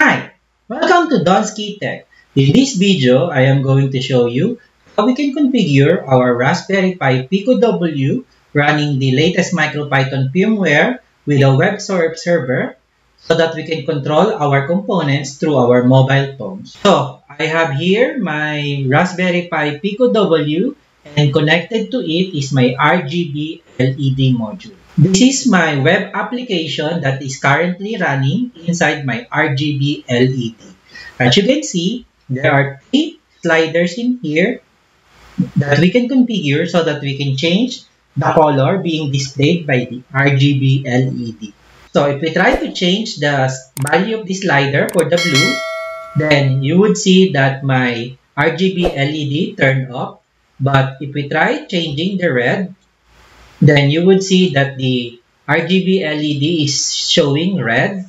Hi, welcome to Donsky Tech. In this video, I am going to show you how we can configure our Raspberry Pi Pico W running the latest MicroPython firmware with a web server so that we can control our components through our mobile phones. So, I have here my Raspberry Pi Pico W and connected to it is my RGB LED module. This is my web application that is currently running inside my RGB LED. As you can see, there are three sliders in here that we can configure so that we can change the color being displayed by the RGB LED. So if we try to change the value of the slider for the blue, then you would see that my RGB LED turned up. But if we try changing the red, then you would see that the RGB LED is showing red.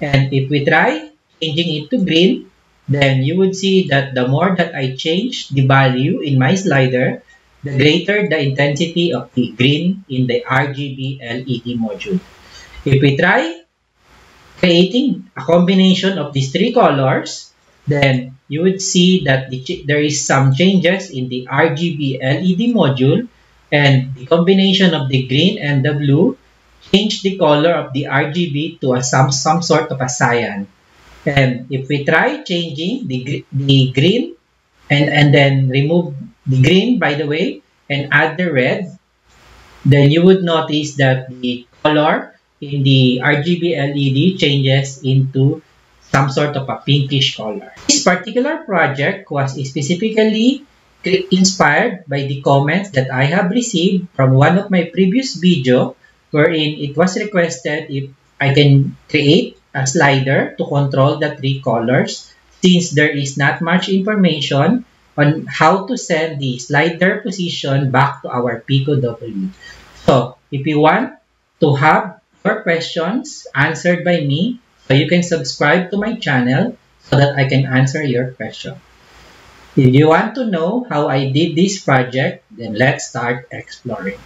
And if we try changing it to green, then you would see that the more that I change the value in my slider, the greater the intensity of the green in the RGB LED module. If we try creating a combination of these three colors, then you would see that the, there is some changes in the RGB LED module and the combination of the green and the blue change the color of the RGB to a, some, some sort of a cyan. And if we try changing the, the green and, and then remove the green, by the way, and add the red, then you would notice that the color in the RGB LED changes into some sort of a pinkish color. This particular project was specifically inspired by the comments that I have received from one of my previous video wherein it was requested if I can create a slider to control the three colors since there is not much information on how to send the slider position back to our Pico W. So, if you want to have your questions answered by me, so you can subscribe to my channel so that I can answer your question. If you want to know how I did this project, then let's start exploring.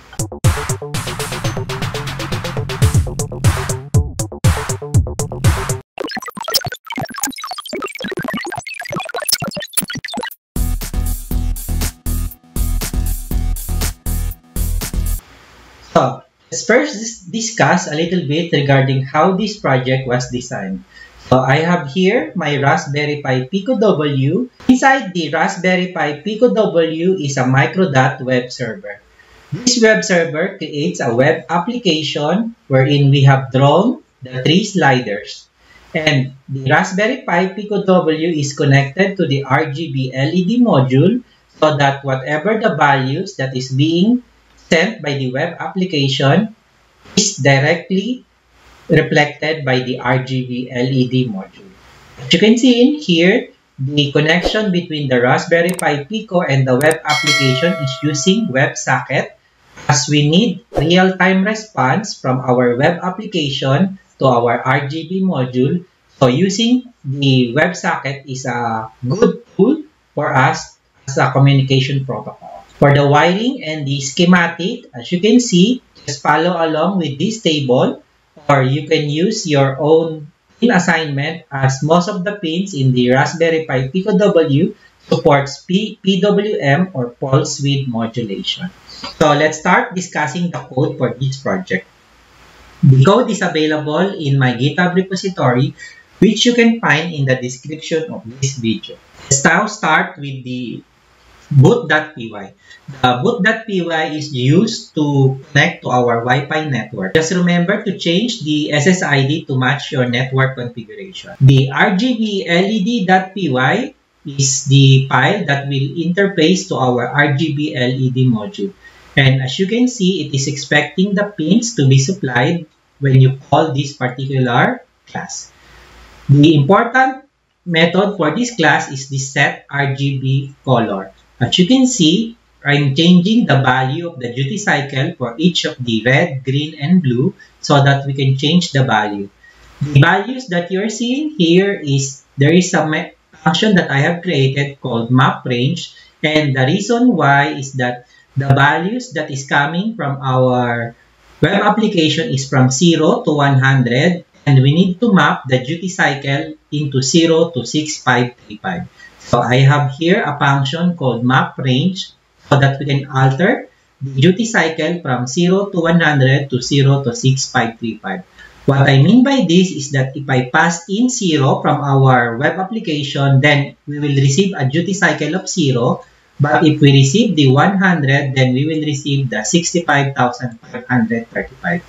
So, let's first discuss a little bit regarding how this project was designed. So I have here my Raspberry Pi Pico W. Inside the Raspberry Pi Pico W is a microdot web server. This web server creates a web application wherein we have drawn the three sliders. And the Raspberry Pi Pico W is connected to the RGB LED module so that whatever the values that is being sent by the web application is directly reflected by the RGB LED module. As you can see in here, the connection between the Raspberry Pi Pico and the web application is using WebSocket as we need real-time response from our web application to our RGB module. So using the WebSocket is a good tool for us as a communication protocol. For the wiring and the schematic, as you can see, just follow along with this table or you can use your own pin assignment as most of the pins in the Raspberry Pi Pico W supports P PWM or pulse width modulation. So let's start discussing the code for this project. The code is available in my GitHub repository which you can find in the description of this video. Let's now start with the boot.py. The boot.py is used to connect to our Wi-Fi network. Just remember to change the SSID to match your network configuration. The RGB LED.py is the file that will interface to our RGB LED module. And as you can see, it is expecting the pins to be supplied when you call this particular class. The important method for this class is the set RGB color. As you can see, I'm changing the value of the duty cycle for each of the red, green, and blue so that we can change the value. The values that you're seeing here is there is a function that I have created called map range and the reason why is that the values that is coming from our web application is from 0 to 100 and we need to map the duty cycle into 0 to 6535. So I have here a function called map range so that we can alter the duty cycle from 0 to 100 to 0 to 6535. What I mean by this is that if I pass in 0 from our web application, then we will receive a duty cycle of 0. But if we receive the 100, then we will receive the 65,535.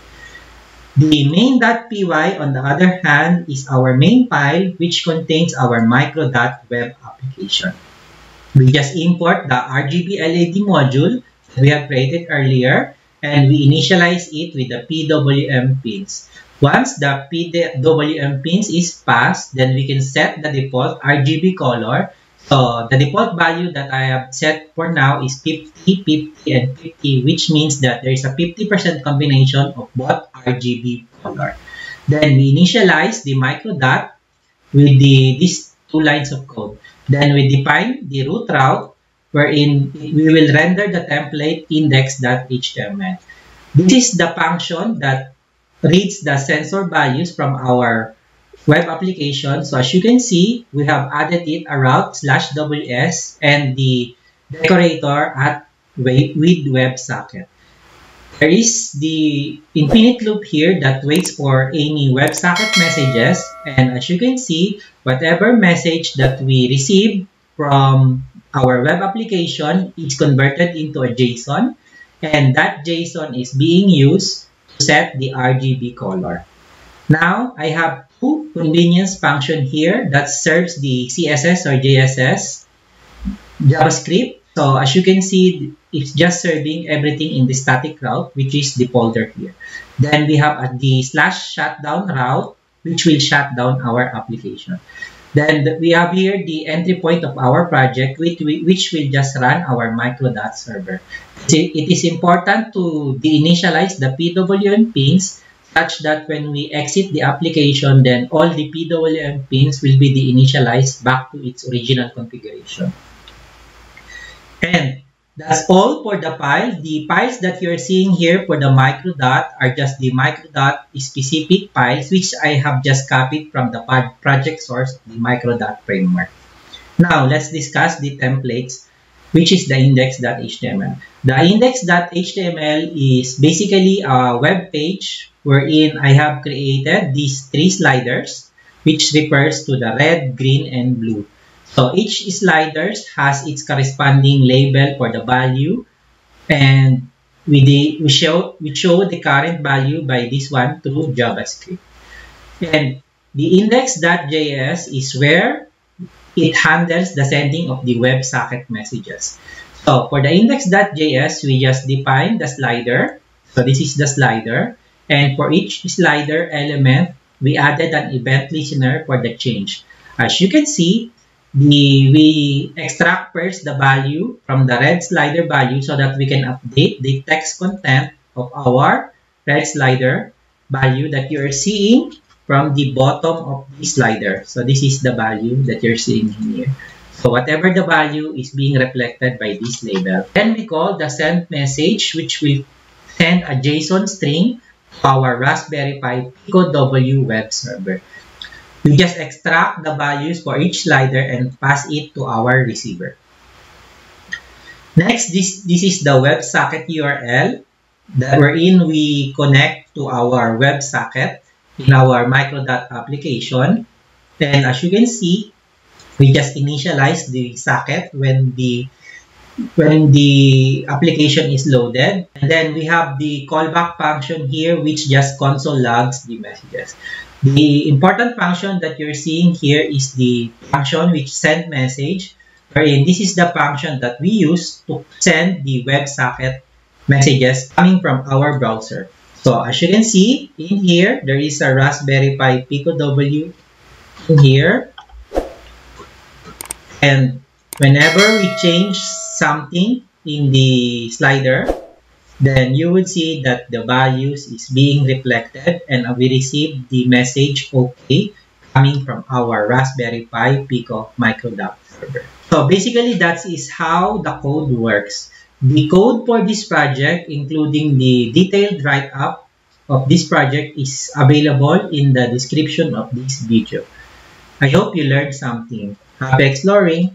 The main.py, on the other hand, is our main file which contains our micro.web application. We just import the RGB LED module that we have created earlier and we initialize it with the PWM pins. Once the PWM pins is passed, then we can set the default RGB color so the default value that I have set for now is 50, 50, and 50, which means that there is a 50% combination of both RGB color. Then we initialize the micro dot with the these two lines of code. Then we define the root route wherein we will render the template index.html. This is the function that reads the sensor values from our web application. So as you can see, we have added it a route slash WS and the decorator at with WebSocket. There is the infinite loop here that waits for any WebSocket messages. And as you can see, whatever message that we receive from our web application is converted into a JSON. And that JSON is being used to set the RGB color. Now, I have two convenience function here that serves the CSS or JSS JavaScript. So as you can see, it's just serving everything in the static route, which is the folder here. Then we have the slash shutdown route, which will shut down our application. Then we have here the entry point of our project, which, we, which will just run our microdot server. It is important to deinitialize the PWM pins such that when we exit the application, then all the PWM pins will be deinitialized back to its original configuration. And that's all for the files. The files that you're seeing here for the microdot are just the microdot specific files, which I have just copied from the project source, the microdot framework. Now, let's discuss the templates, which is the index.html. The index.html is basically a web page wherein I have created these three sliders which refers to the red, green, and blue. So each sliders has its corresponding label for the value and we, the, we, show, we show the current value by this one through JavaScript. And the index.js is where it handles the sending of the WebSocket messages. So for the index.js, we just define the slider. So this is the slider. And for each slider element, we added an event listener for the change. As you can see, we extract first the value from the red slider value so that we can update the text content of our red slider value that you are seeing from the bottom of the slider. So this is the value that you're seeing here. So whatever the value is being reflected by this label. Then we call the send message which will send a JSON string our Raspberry Pi Pico W web server. We just extract the values for each slider and pass it to our receiver. Next, this, this is the WebSocket URL that wherein we connect to our WebSocket in our microdot application. And as you can see, we just initialize the socket when the when the application is loaded. And then we have the callback function here, which just console logs the messages. The important function that you're seeing here is the function which send message, wherein this is the function that we use to send the WebSocket messages coming from our browser. So as you can see in here, there is a Raspberry Pi Pico W in here. And whenever we change something in the slider, then you would see that the values is being reflected and we receive the message OK coming from our Raspberry Pi Pico microdot server. So basically that is how the code works. The code for this project, including the detailed write-up of this project is available in the description of this video. I hope you learned something. Happy exploring!